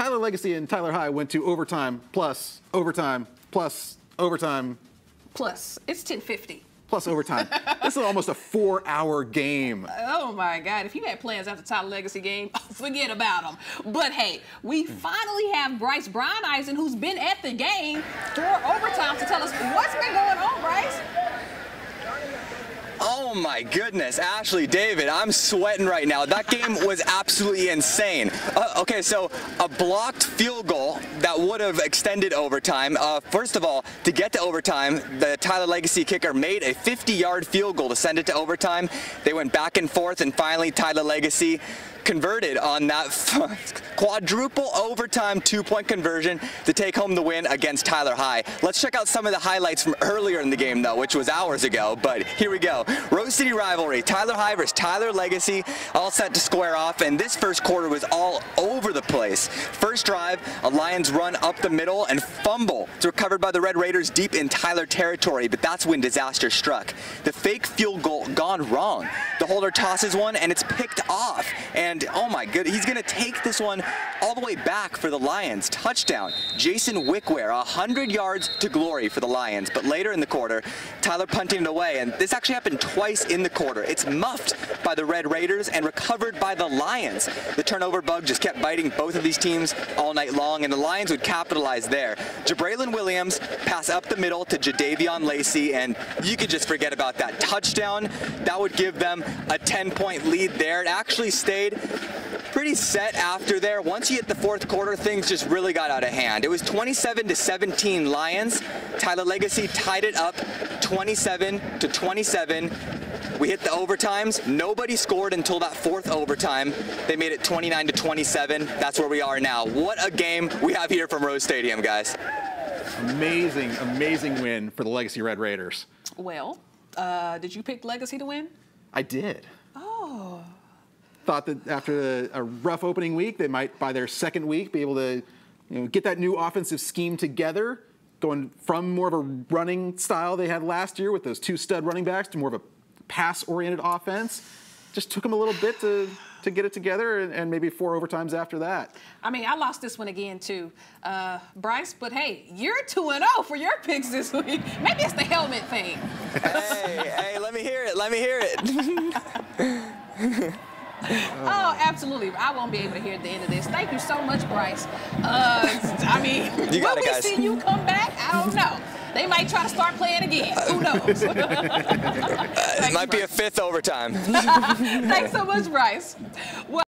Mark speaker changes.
Speaker 1: Tyler Legacy and Tyler High went to overtime plus overtime plus overtime
Speaker 2: Plus, it's 1050.
Speaker 1: plus overtime. this is almost a four-hour game.
Speaker 2: Oh my God! If you had plans after Tyler Legacy game, forget about them. But hey, we finally have Bryce Browneisen, who's been at the game for overtime, to tell us what's been going on, Bryce.
Speaker 3: Oh my goodness, Ashley, David, I'm sweating right now. That game was absolutely insane. Uh, okay, so a blocked field goal that would have extended overtime. Uh, first of all, to get to overtime, the Tyler Legacy kicker made a 50-yard field goal to send it to overtime. They went back and forth, and finally Tyler Legacy converted on that quadruple overtime two-point conversion to take home the win against Tyler High. Let's check out some of the highlights from earlier in the game, though, which was hours ago, but here we go. Rose City rivalry, Tyler High versus Tyler Legacy, all set to square off, and this first quarter was all over the place. First drive, a Lions run up the middle and fumble. It's recovered by the Red Raiders deep in Tyler territory, but that's when disaster struck. The fake field goal gone wrong. Holder tosses one, and it's picked off, and oh my good, he's going to take this one all the way back for the Lions. Touchdown. Jason Wickware, 100 yards to glory for the Lions. But later in the quarter, Tyler punting it away. And this actually happened twice in the quarter. It's muffed by the Red Raiders and recovered by the Lions. The turnover bug just kept biting both of these teams all night long, and the Lions would capitalize there. Jabraylon Williams pass up the middle to Jadavion Lacey, and you could just forget about that touchdown. That would give them a 10-point lead there. It actually stayed pretty set after there. Once you hit the fourth quarter, things just really got out of hand. It was 27 to 17 Lions. Tyler Legacy tied it up 27 to 27. We hit the overtimes. Nobody scored until that fourth overtime. They made it 29 to 27. That's where we are now. What a game we have here from Rose Stadium, guys.
Speaker 1: Amazing, amazing win for the Legacy Red Raiders.
Speaker 2: Well, uh, did you pick Legacy to win?
Speaker 1: I did.
Speaker 2: Oh.
Speaker 1: Thought that after a, a rough opening week, they might, by their second week, be able to you know, get that new offensive scheme together, going from more of a running style they had last year with those two stud running backs to more of a pass-oriented offense. Just took them a little bit to to get it together and, and, maybe four overtimes after that.
Speaker 2: I mean, I lost this one again too, uh, Bryce. But hey, you're two and zero oh for your picks this week. Maybe it's the helmet thing.
Speaker 3: hey, hey, let me hear it. Let me hear
Speaker 2: it. oh, absolutely. I won't be able to hear the end of this. Thank you so much, Bryce. Uh, I mean,
Speaker 3: you
Speaker 2: will
Speaker 3: it,
Speaker 2: we
Speaker 3: guys.
Speaker 2: see you come back? I don't know. They might try to start playing again. Who knows?
Speaker 3: it might be a fifth overtime.
Speaker 2: Thanks so much, Bryce. Well